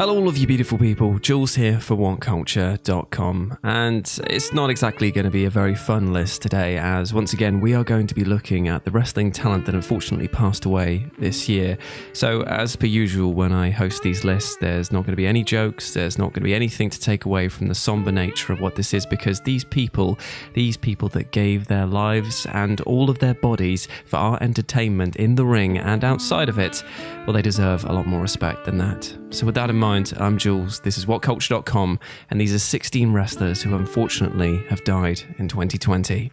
Hello, all of you beautiful people. Jules here for WhatCulture.com. And it's not exactly going to be a very fun list today, as once again, we are going to be looking at the wrestling talent that unfortunately passed away this year. So, as per usual, when I host these lists, there's not going to be any jokes, there's not going to be anything to take away from the somber nature of what this is, because these people, these people that gave their lives and all of their bodies for our entertainment in the ring and outside of it, well, they deserve a lot more respect than that. So, with that in mind, I'm Jules, this is WhatCulture.com, and these are 16 wrestlers who unfortunately have died in 2020.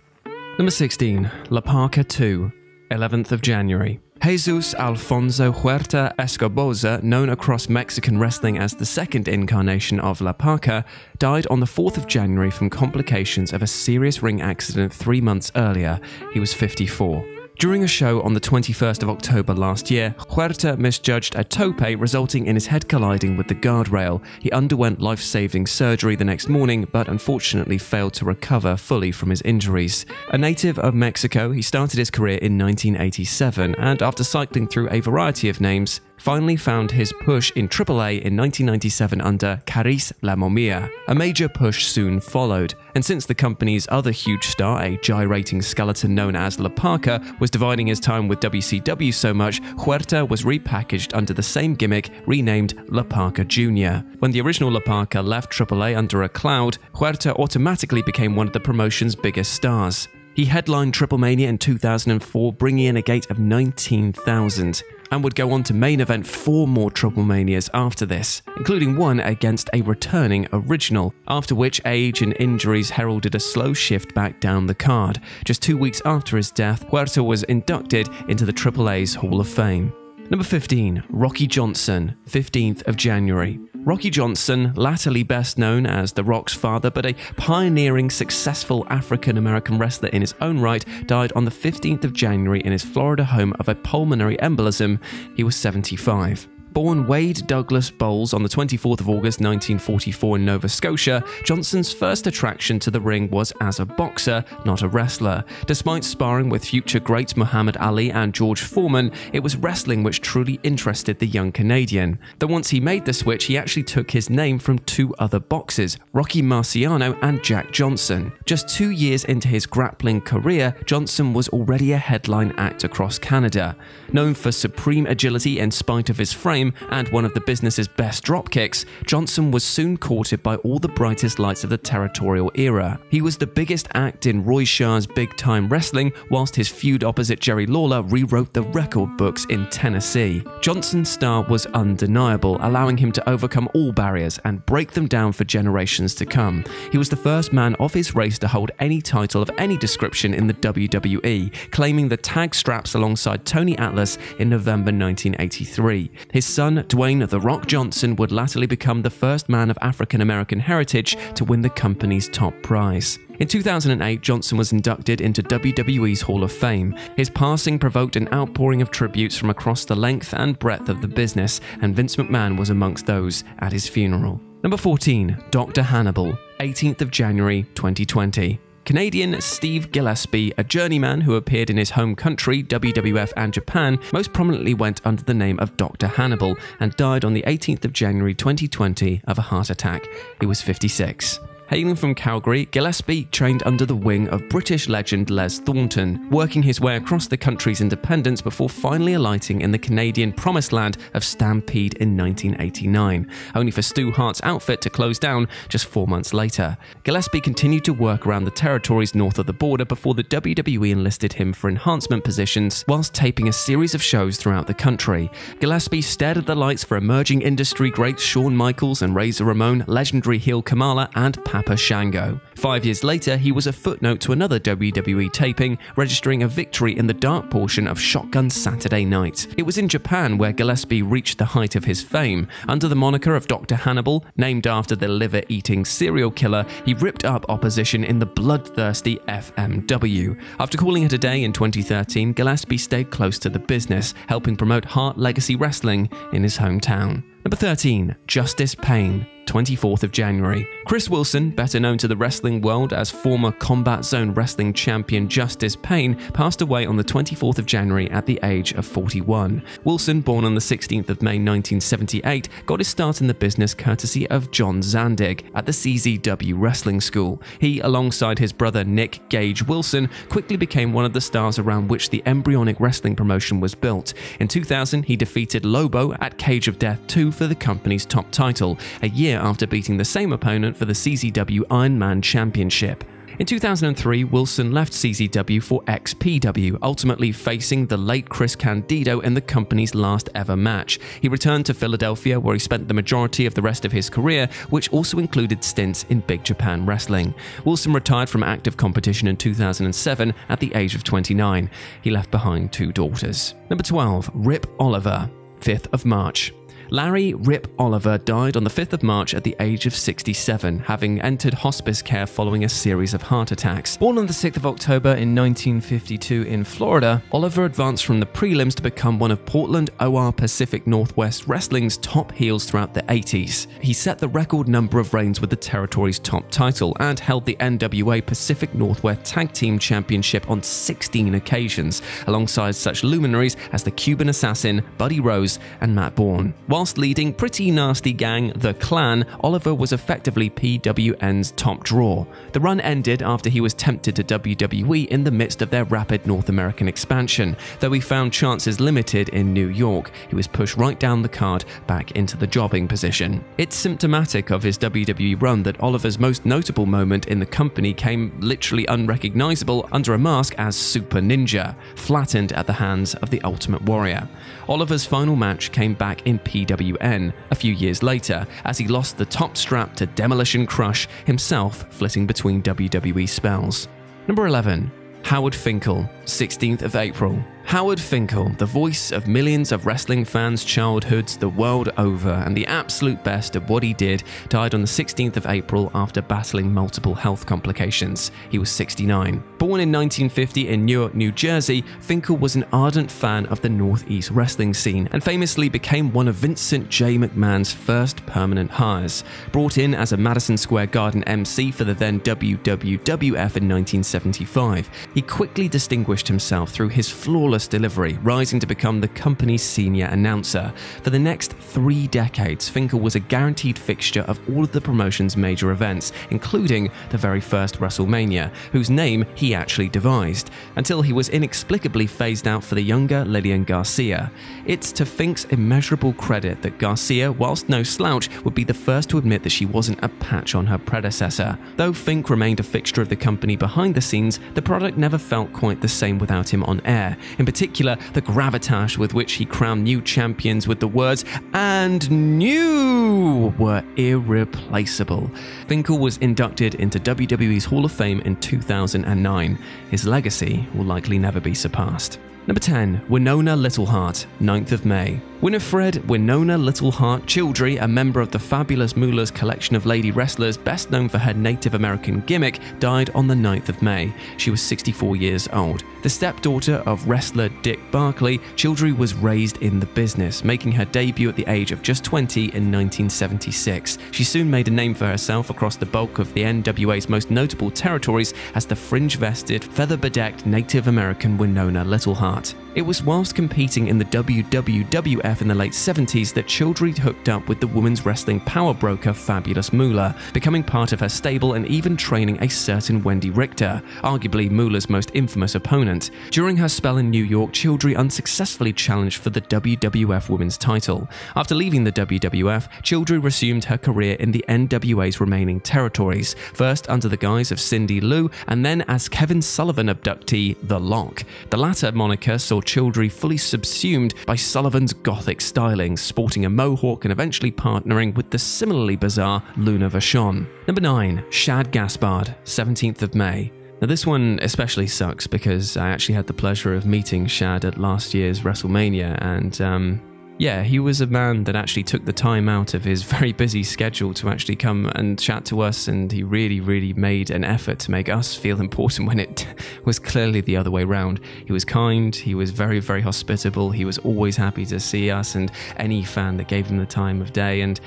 Number 16, La Parka 2, 11th of January. Jesus Alfonso Huerta Escoboza, known across Mexican wrestling as the second incarnation of La Parka, died on the 4th of January from complications of a serious ring accident three months earlier. He was 54. During a show on the 21st of October last year, Huerta misjudged a tope, resulting in his head colliding with the guardrail. He underwent life saving surgery the next morning, but unfortunately failed to recover fully from his injuries. A native of Mexico, he started his career in 1987, and after cycling through a variety of names, finally found his push in AAA in 1997 under Karis La Momia. A major push soon followed, and since the company's other huge star, a gyrating skeleton known as La Parka, was dividing his time with WCW so much, Huerta was repackaged under the same gimmick, renamed La Parka Jr. When the original La Parka left AAA under a cloud, Huerta automatically became one of the promotion's biggest stars. He headlined Triple Mania in 2004, bringing in a gate of 19,000 and would go on to main event four more Triple Manias after this, including one against a returning original, after which age and injuries heralded a slow shift back down the card. Just two weeks after his death, Huerta was inducted into the AAA's Hall of Fame. Number 15, Rocky Johnson, 15th of January. Rocky Johnson, latterly best known as The Rock's father, but a pioneering, successful African American wrestler in his own right, died on the 15th of January in his Florida home of a pulmonary embolism. He was 75. Born Wade Douglas Bowles on the 24th of August 1944 in Nova Scotia, Johnson's first attraction to the ring was as a boxer, not a wrestler. Despite sparring with future greats Muhammad Ali and George Foreman, it was wrestling which truly interested the young Canadian. Though once he made the switch, he actually took his name from two other boxers, Rocky Marciano and Jack Johnson. Just two years into his grappling career, Johnson was already a headline act across Canada. Known for supreme agility in spite of his frame, and one of the business's best dropkicks, Johnson was soon courted by all the brightest lights of the territorial era. He was the biggest act in Roy Shire's big time wrestling, whilst his feud opposite Jerry Lawler rewrote the record books in Tennessee. Johnson's star was undeniable, allowing him to overcome all barriers and break them down for generations to come. He was the first man of his race to hold any title of any description in the WWE, claiming the tag straps alongside Tony Atlas in November 1983. His son, Dwayne The Rock Johnson, would latterly become the first man of African American heritage to win the company's top prize. In 2008, Johnson was inducted into WWE's Hall of Fame. His passing provoked an outpouring of tributes from across the length and breadth of the business, and Vince McMahon was amongst those at his funeral. Number 14, Dr. Hannibal, 18th of January 2020. Canadian Steve Gillespie, a journeyman who appeared in his home country, WWF and Japan, most prominently went under the name of Dr. Hannibal and died on the 18th of January 2020 of a heart attack. He was 56. Hailing from Calgary, Gillespie trained under the wing of British legend Les Thornton, working his way across the country's independence before finally alighting in the Canadian promised land of Stampede in 1989, only for Stu Hart's outfit to close down just four months later. Gillespie continued to work around the territories north of the border before the WWE enlisted him for enhancement positions whilst taping a series of shows throughout the country. Gillespie stared at the lights for emerging industry greats Shawn Michaels and Razor Ramon, legendary heel Kamala, and Papa Shango. Five years later, he was a footnote to another WWE taping, registering a victory in the dark portion of Shotgun Saturday Night. It was in Japan where Gillespie reached the height of his fame. Under the moniker of Dr. Hannibal, named after the liver eating serial killer, he ripped up opposition in the bloodthirsty FMW. After calling it a day in 2013, Gillespie stayed close to the business, helping promote Hart Legacy Wrestling in his hometown. Number 13, Justice Pain. 24th of January. Chris Wilson, better known to the wrestling world as former Combat Zone Wrestling champion Justice Pain, passed away on the 24th of January at the age of 41. Wilson, born on the 16th of May 1978, got his start in the business courtesy of John Zandig at the CZW Wrestling School. He, alongside his brother Nick Gage Wilson, quickly became one of the stars around which the embryonic wrestling promotion was built. In 2000, he defeated Lobo at Cage of Death 2 for the company's top title, a year after beating the same opponent for the CZW Iron Man Championship. In 2003, Wilson left CZW for XPW, ultimately facing the late Chris Candido in the company's last ever match. He returned to Philadelphia, where he spent the majority of the rest of his career, which also included stints in Big Japan Wrestling. Wilson retired from active competition in 2007 at the age of 29. He left behind two daughters. Number 12, Rip Oliver, 5th of March. Larry Rip Oliver died on the 5th of March at the age of 67, having entered hospice care following a series of heart attacks. Born on the 6th of October in 1952 in Florida, Oliver advanced from the prelims to become one of Portland OR Pacific Northwest Wrestling's top heels throughout the 80s. He set the record number of reigns with the territory's top title and held the NWA Pacific Northwest Tag Team Championship on 16 occasions, alongside such luminaries as the Cuban Assassin, Buddy Rose, and Matt Bourne. Whilst leading pretty nasty gang The Clan, Oliver was effectively PWN's top draw. The run ended after he was tempted to WWE in the midst of their rapid North American expansion. Though he found chances limited in New York, he was pushed right down the card back into the jobbing position. It's symptomatic of his WWE run that Oliver's most notable moment in the company came literally unrecognizable under a mask as Super Ninja, flattened at the hands of the Ultimate Warrior. Oliver's final match came back in PWN a few years later as he lost the top strap to Demolition Crush, himself flitting between WWE spells. Number 11. Howard Finkel, 16th of April. Howard Finkel, the voice of millions of wrestling fans' childhoods the world over and the absolute best at what he did, died on the 16th of April after battling multiple health complications. He was 69. Born in 1950 in Newark, New Jersey, Finkel was an ardent fan of the Northeast wrestling scene and famously became one of Vincent J. McMahon's first permanent hires. Brought in as a Madison Square Garden MC for the then WWWF in 1975, he quickly distinguished himself through his flawless delivery, rising to become the company's senior announcer. For the next three decades, Finkel was a guaranteed fixture of all of the promotion's major events, including the very first WrestleMania, whose name he actually devised, until he was inexplicably phased out for the younger Lillian Garcia. It's to Fink's immeasurable credit that Garcia, whilst no slouch, would be the first to admit that she wasn't a patch on her predecessor. Though Fink remained a fixture of the company behind the scenes, the product never felt quite the same without him on air. In particular, the gravitas with which he crowned new champions with the words, and new were irreplaceable. Finkel was inducted into WWE's Hall of Fame in 2009. His legacy will likely never be surpassed. Number 10, Winona Littleheart, 9th of May. Winifred Winona Littleheart Childry, a member of the Fabulous Moolah's collection of lady wrestlers, best known for her Native American gimmick, died on the 9th of May. She was 64 years old. The stepdaughter of wrestler Dick Barkley, Childry was raised in the business, making her debut at the age of just 20 in 1976. She soon made a name for herself across the bulk of the NWA's most notable territories as the fringe vested, feather bedecked Native American Winona Littleheart. Format. It was whilst competing in the WWWF in the late 70s that Childry hooked up with the women's wrestling power broker Fabulous Moolah, becoming part of her stable and even training a certain Wendi Richter, arguably Moolah's most infamous opponent. During her spell in New York, Childry unsuccessfully challenged for the WWF women's title. After leaving the WWF, Childry resumed her career in the NWA's remaining territories, first under the guise of Cindy Lou and then as Kevin Sullivan abductee The Lock. The latter moniker saw Childry fully subsumed by Sullivan's gothic styling, sporting a mohawk and eventually partnering with the similarly bizarre Luna Vachon. Number 9. Shad Gaspard, 17th of May. Now, this one especially sucks because I actually had the pleasure of meeting Shad at last year's WrestleMania, and um, yeah, he was a man that actually took the time out of his very busy schedule to actually come and chat to us, and he really, really made an effort to make us feel important when it was clearly the other way round. He was kind, he was very, very hospitable, he was always happy to see us and any fan that gave him the time of day, and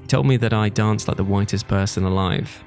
he told me that I danced like the whitest person alive.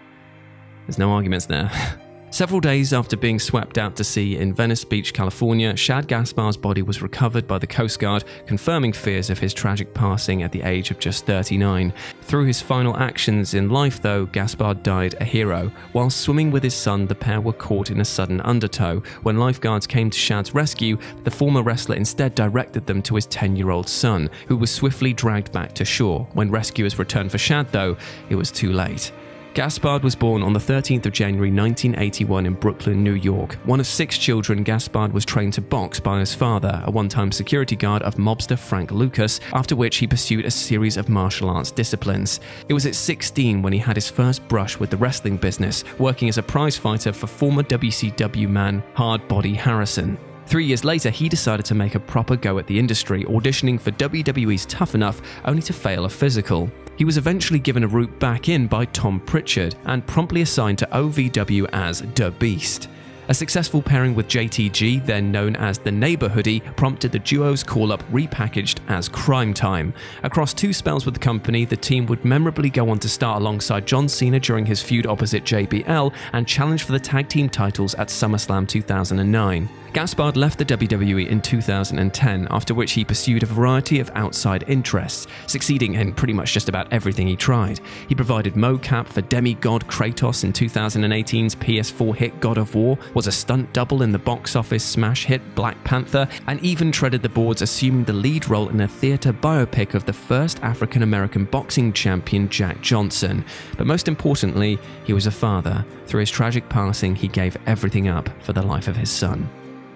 There's no arguments there. Several days after being swept out to sea in Venice Beach, California, Shad Gaspard's body was recovered by the Coast Guard, confirming fears of his tragic passing at the age of just 39. Through his final actions in life, though, Gaspar died a hero. While swimming with his son, the pair were caught in a sudden undertow. When lifeguards came to Shad's rescue, the former wrestler instead directed them to his 10 year old son, who was swiftly dragged back to shore. When rescuers returned for Shad, though, it was too late. Gaspard was born on the 13th of January 1981 in Brooklyn, New York. One of six children, Gaspard was trained to box by his father, a one time security guard of mobster Frank Lucas, after which he pursued a series of martial arts disciplines. It was at 16 when he had his first brush with the wrestling business, working as a prize fighter for former WCW man Hard Body Harrison. Three years later, he decided to make a proper go at the industry, auditioning for WWE's Tough Enough only to fail a physical. He was eventually given a route back in by Tom Pritchard and promptly assigned to OVW as The Beast. A successful pairing with JTG, then known as the Neighborhoodie, prompted the duo's call up repackaged as Crime Time. Across two spells with the company, the team would memorably go on to start alongside John Cena during his feud opposite JBL and challenge for the tag team titles at SummerSlam 2009. Gaspard left the WWE in 2010, after which he pursued a variety of outside interests, succeeding in pretty much just about everything he tried. He provided mocap for demigod Kratos in 2018's PS4 hit God of War, was a stunt double in the box office smash hit Black Panther, and even treaded the boards assuming the lead role in a theatre biopic of the first African American boxing champion Jack Johnson. But most importantly, he was a father. Through his tragic passing, he gave everything up for the life of his son.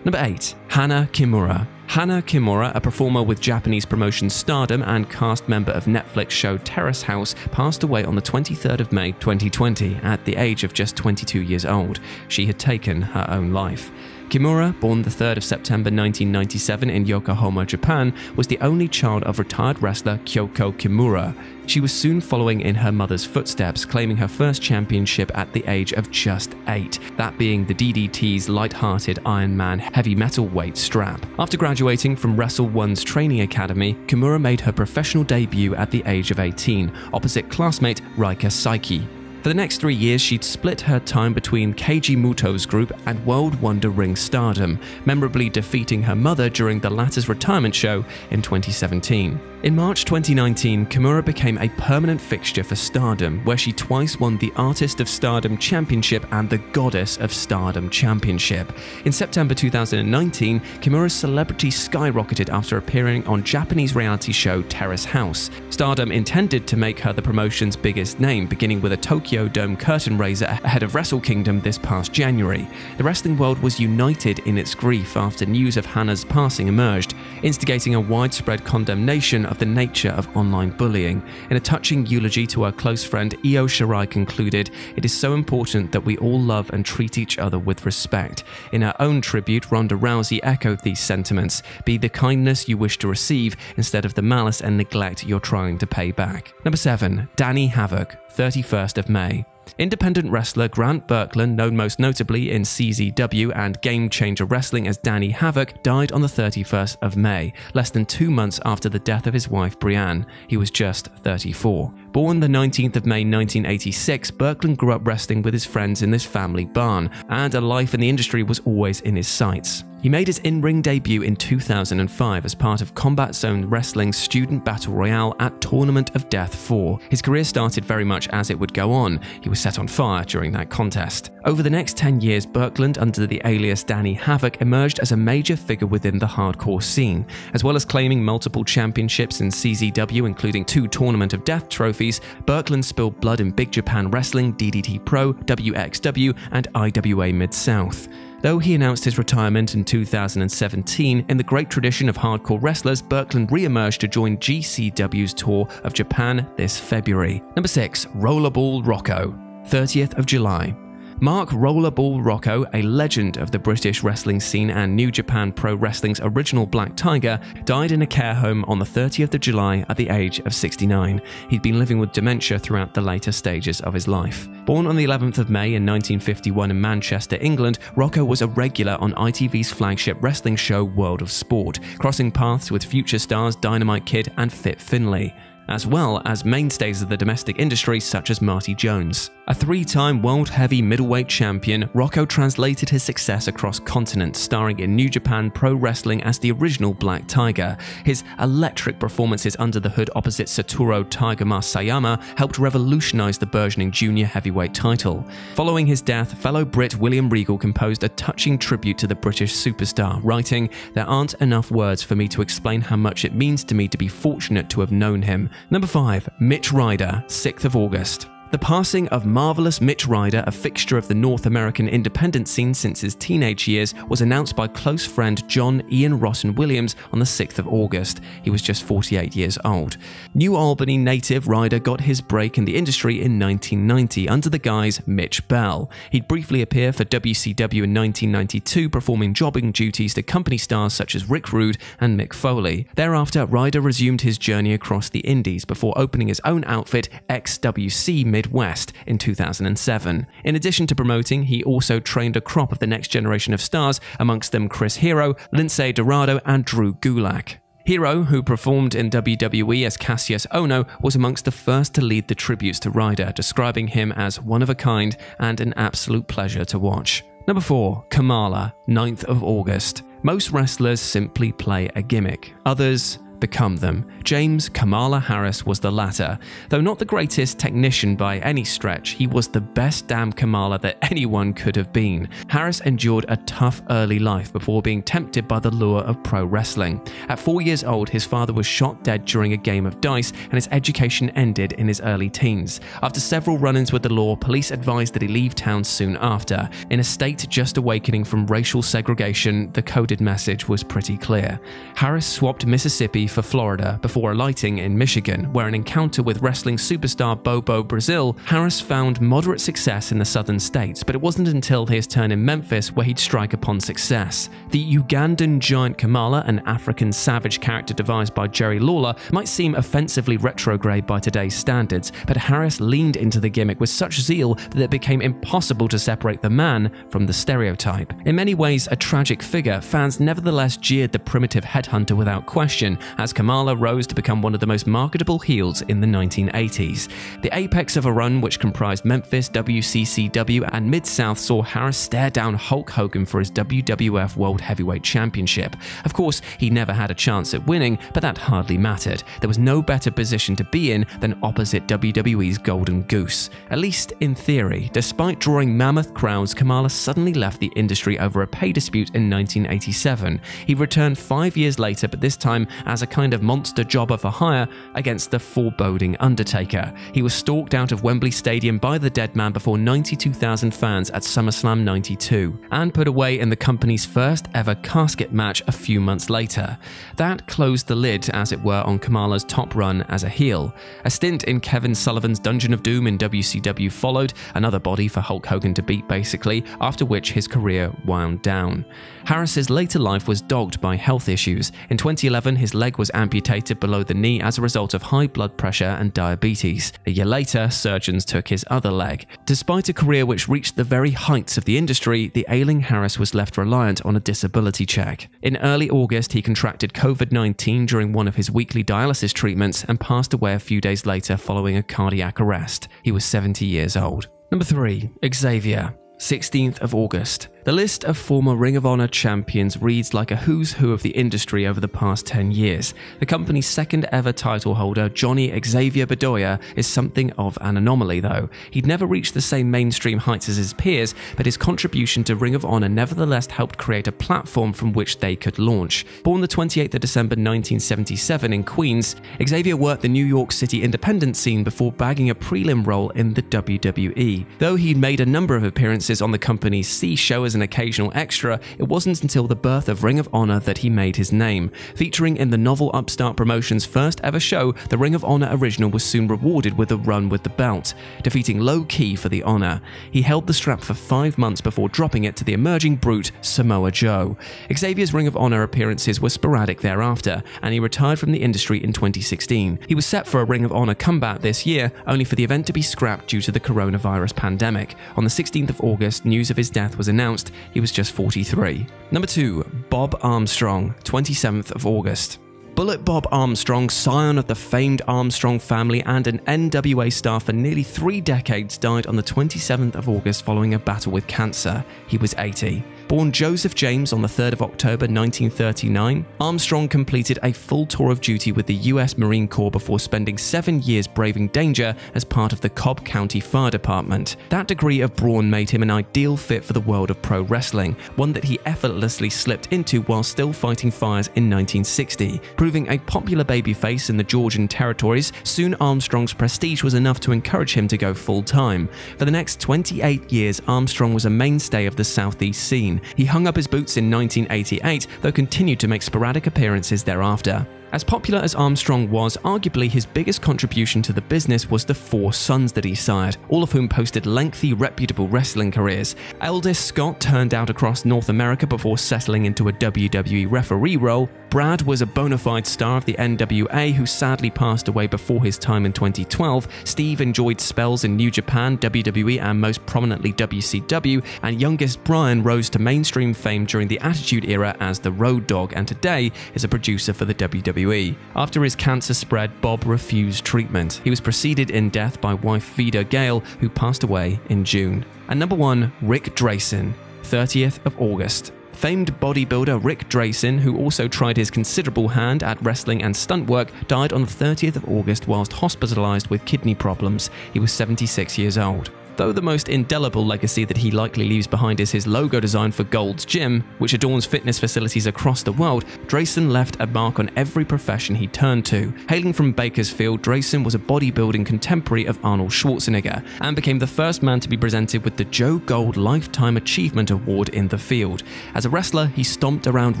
Number 8. Hana Kimura. Hana Kimura, a performer with Japanese promotion Stardom and cast member of Netflix show Terrace House, passed away on the 23rd of May 2020 at the age of just 22 years old. She had taken her own life. Kimura, born the 3rd of September 1997 in Yokohama, Japan, was the only child of retired wrestler Kyoko Kimura. She was soon following in her mother's footsteps, claiming her first championship at the age of just eight, that being the DDT's light-hearted Iron Man heavy metal weight strap. After graduating from Wrestle One's training academy, Kimura made her professional debut at the age of 18, opposite classmate Reika Saiki. For the next three years, she'd split her time between Keiji Muto's group and World Wonder Ring Stardom, memorably defeating her mother during the latter's retirement show in 2017. In March 2019, Kimura became a permanent fixture for Stardom, where she twice won the Artist of Stardom Championship and the Goddess of Stardom Championship. In September 2019, Kimura's celebrity skyrocketed after appearing on Japanese reality show Terrace House. Stardom intended to make her the promotion's biggest name, beginning with a Tokyo Dome curtain raiser ahead of Wrestle Kingdom this past January. The wrestling world was united in its grief after news of Hana's passing emerged, instigating a widespread condemnation of the nature of online bullying. In a touching eulogy to her close friend, Io Shirai concluded, It is so important that we all love and treat each other with respect. In her own tribute, Ronda Rousey echoed these sentiments Be the kindness you wish to receive instead of the malice and neglect you're trying to pay back. Number 7. Danny Havoc, 31st of May. May. Independent wrestler Grant Berkland, known most notably in CZW and Game Changer Wrestling as Danny Havoc, died on the 31st of May, less than two months after the death of his wife Brianne. He was just 34. Born the 19th of May 1986, Berkland grew up wrestling with his friends in this family barn, and a life in the industry was always in his sights. He made his in ring debut in 2005 as part of Combat Zone Wrestling's Student Battle Royale at Tournament of Death 4. His career started very much as it would go on, he was set on fire during that contest. Over the next 10 years, Berkland, under the alias Danny Havoc, emerged as a major figure within the hardcore scene. As well as claiming multiple championships in CZW, including two Tournament of Death trophies, Berkland spilled blood in Big Japan Wrestling, DDT Pro, WXW, and IWA Mid South. Though he announced his retirement in 2017, in the great tradition of hardcore wrestlers, Berkland re-emerged to join GCW's tour of Japan this February. Number 6. Rollerball Rocco 30th of July. Mark Rollerball Rocco, a legend of the British wrestling scene and New Japan Pro Wrestling's original Black Tiger, died in a care home on the 30th of July at the age of 69. He'd been living with dementia throughout the later stages of his life. Born on the 11th of May in 1951 in Manchester, England, Rocco was a regular on ITV's flagship wrestling show World of Sport, crossing paths with future stars Dynamite Kid and Fit Finlay. as well as mainstays of the domestic industry such as Marty Jones. A three time world heavy middleweight champion, Rocco translated his success across continents, starring in New Japan Pro Wrestling as the original Black Tiger. His electric performances under the hood opposite Satoru Tiger Mask Sayama helped revolutionize the burgeoning junior heavyweight title. Following his death, fellow Brit William Regal composed a touching tribute to the British superstar, writing, There aren't enough words for me to explain how much it means to me to be fortunate to have known him. Number 5. Mitch Ryder, 6th of August. The passing of marvelous Mitch Ryder, a fixture of the North American independent scene since his teenage years, was announced by close friend John Ian Rotten Williams on the 6th of August. He was just 48 years old. New Albany native Ryder got his break in the industry in 1990 under the guise Mitch Bell. He'd briefly appear for WCW in 1992, performing jobbing duties to company stars such as Rick Rude and Mick Foley. Thereafter, Ryder resumed his journey across the Indies before opening his own outfit, XWC Mid Midwest in 2007. In addition to promoting, he also trained a crop of the next generation of stars, amongst them Chris Hero, Lince Dorado, and Drew Gulak. Hero, who performed in WWE as Kassius Ohno, was amongst the first to lead the tributes to Ryder, describing him as one of a kind and an absolute pleasure to watch. Number 4. Kamala, 9th of August. Most wrestlers simply play a gimmick. Others become them. James Kamala Harris was the latter. Though not the greatest technician by any stretch, he was the best damn Kamala that anyone could have been. Harris endured a tough early life before being tempted by the lure of pro wrestling. At four years old, his father was shot dead during a game of dice, and his education ended in his early teens. After several run ins with the law, police advised that he leave town soon after. In a state just awakening from racial segregation, the coded message was pretty clear. Harris swapped Mississippi for Florida before alighting in Michigan, where an encounter with wrestling superstar Bobo Brazil, Harris found moderate success in the southern states, but it wasn't until his turn in Memphis where he'd strike upon success. The Ugandan giant Kamala, an African savage character devised by Jerry Lawler, might seem offensively retrograde by today's standards, but Harris leaned into the gimmick with such zeal that it became impossible to separate the man from the stereotype. In many ways, a tragic figure, fans nevertheless jeered the primitive headhunter without question, as Kamala rose to become one of the most marketable heels in the 1980s. The apex of a run which comprised Memphis, WCCW, and Mid South saw Harris stare down Hulk Hogan for his WWF World Heavyweight Championship. Of course, he never had a chance at winning, but that hardly mattered. There was no better position to be in than opposite WWE's Golden Goose. At least in theory, despite drawing mammoth crowds, Kamala suddenly left the industry over a pay dispute in 1987. He returned five years later, but this time as a kind of monster jobber for hire against the foreboding Undertaker. He was stalked out of Wembley Stadium by the dead man before 92,000 fans at SummerSlam 92, and put away in the company's first ever casket match a few months later. That closed the lid, as it were, on Kamala's top run as a heel. A stint in Kevin Sullivan's Dungeon of Doom in WCW followed, another body for Hulk Hogan to beat basically, after which his career wound down. Harris's later life was dogged by health issues. In 2011, his leg was amputated below the knee as a result of high blood pressure and diabetes. A year later, surgeons took his other leg. Despite a career which reached the very heights of the industry, the ailing Harris was left reliant on a disability check. In early August, he contracted COVID 19 during one of his weekly dialysis treatments and passed away a few days later following a cardiac arrest. He was 70 years old. Number 3. Xavier. 16th of August. The list of former Ring of Honor champions reads like a who's who of the industry over the past 10 years. The company's second ever title holder, Johnny Xavier Bedoya, is something of an anomaly, though. He'd never reached the same mainstream heights as his peers, but his contribution to Ring of Honor nevertheless helped create a platform from which they could launch. Born the 28th of December 1977 in Queens, Xavier worked the New York City independent scene before bagging a prelim role in the WWE. Though he'd made a number of appearances on the company's C show as an occasional extra, it wasn't until the birth of Ring of Honor that he made his name. Featuring in the novel Upstart Promotions' first ever show, the Ring of Honor original was soon rewarded with a run with the belt, defeating Low Ki for the honor. He held the strap for five months before dropping it to the emerging brute Samoa Joe. Xavier's Ring of Honor appearances were sporadic thereafter, and he retired from the industry in 2016. He was set for a Ring of Honor comeback this year, only for the event to be scrapped due to the coronavirus pandemic. On the 16th of August, news of his death was announced, he was just 43. Number 2. Bob Armstrong, 27th of August. Bullet Bob Armstrong, scion of the famed Armstrong family and an NWA star for nearly three decades, died on the 27th of August following a battle with cancer. He was 80. Born Joseph James on the 3rd of October 1939, Armstrong completed a full tour of duty with the US Marine Corps before spending seven years braving danger as part of the Cobb County Fire Department. That degree of brawn made him an ideal fit for the world of pro wrestling, one that he effortlessly slipped into while still fighting fires in 1960. Proving a popular babyface in the Georgian territories, soon Armstrong's prestige was enough to encourage him to go full time. For the next 28 years, Armstrong was a mainstay of the Southeast scene. He hung up his boots in 1988, though continued to make sporadic appearances thereafter. As popular as Armstrong was, arguably his biggest contribution to the business was the four sons that he sired, all of whom posted lengthy, reputable wrestling careers. Eldest Scott turned out across North America before settling into a WWE referee role. Brad was a bona fide star of the NWA who sadly passed away before his time in 2012. Steve enjoyed spells in New Japan, WWE, and most prominently WCW. And youngest Brian rose to mainstream fame during the Attitude Era as the Road Dogg and today is a producer for the WWE. After his cancer spread, Bob refused treatment. He was preceded in death by wife Vida Gale, who passed away in June. And number one, Rick Drasin, 30th of August. Famed bodybuilder Rick Drasin, who also tried his considerable hand at wrestling and stunt work, died on the 30th of August whilst hospitalized with kidney problems. He was 76 years old. Though the most indelible legacy that he likely leaves behind is his logo design for Gold's Gym, which adorns fitness facilities across the world, Drasin left a mark on every profession he turned to. Hailing from Bakersfield, Drasin was a bodybuilding contemporary of Arnold Schwarzenegger and became the first man to be presented with the Joe Gold Lifetime Achievement Award in the field. As a wrestler, he stomped around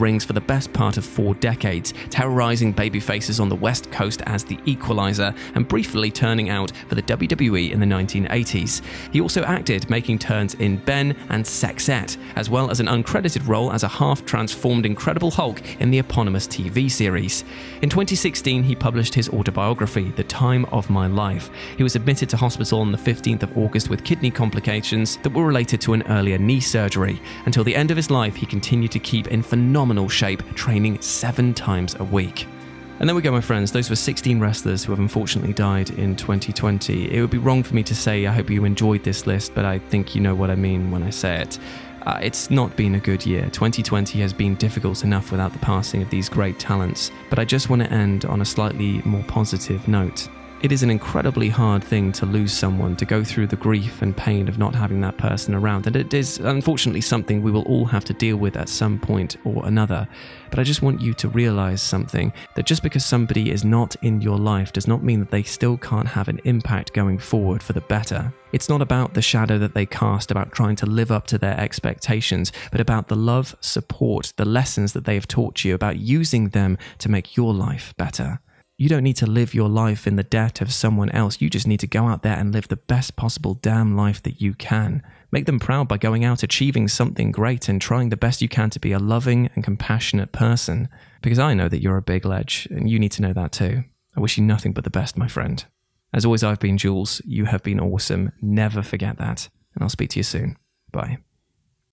rings for the best part of four decades, terrorizing babyfaces on the West Coast as the Equalizer and briefly turning out for the WWE in the 1980s. He also acted, making turns in Ben and Sextette, as well as an uncredited role as a half transformed Incredible Hulk in the eponymous TV series. In 2016, he published his autobiography, The Time of My Life. He was admitted to hospital on the 15th of August with kidney complications that were related to an earlier knee surgery. Until the end of his life, he continued to keep in phenomenal shape, training seven times a week. And there we go, my friends. Those were 16 wrestlers who have unfortunately died in 2020. It would be wrong for me to say I hope you enjoyed this list, but I think you know what I mean when I say it. Uh, it's not been a good year. 2020 has been difficult enough without the passing of these great talents, but I just want to end on a slightly more positive note. It is an incredibly hard thing to lose someone, to go through the grief and pain of not having that person around. And it is unfortunately something we will all have to deal with at some point or another. But I just want you to realize something that just because somebody is not in your life does not mean that they still can't have an impact going forward for the better. It's not about the shadow that they cast, about trying to live up to their expectations, but about the love, support, the lessons that they have taught you, about using them to make your life better. You don't need to live your life in the debt of someone else. You just need to go out there and live the best possible damn life that you can. Make them proud by going out, achieving something great, and trying the best you can to be a loving and compassionate person. Because I know that you're a big ledge, and you need to know that too. I wish you nothing but the best, my friend. As always, I've been Jules. You have been awesome. Never forget that. And I'll speak to you soon. Bye.